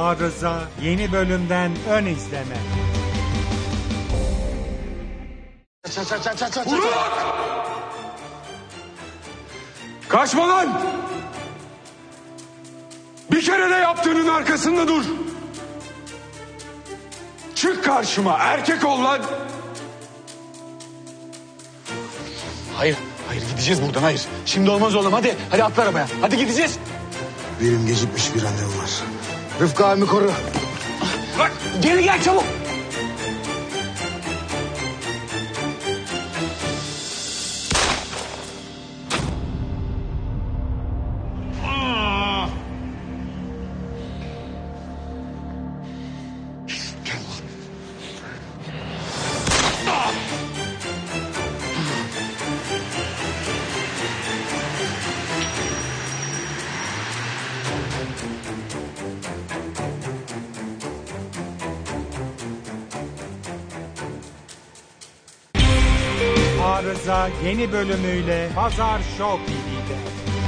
Arıza yeni bölümden ön izleme. Burak! Kaçma lan! Bir kere de yaptığının arkasında dur. Çık karşıma erkek ol lan. Hayır, hayır gideceğiz buradan hayır. Şimdi olmaz oğlum hadi. Hadi atla arabaya. Hadi gideceğiz. Benim gecikmiş bir randevum var. Rıfkı abimi koru. Bak geri gel çabuk. Arıza yeni bölümüyle Pazar Show TV'de.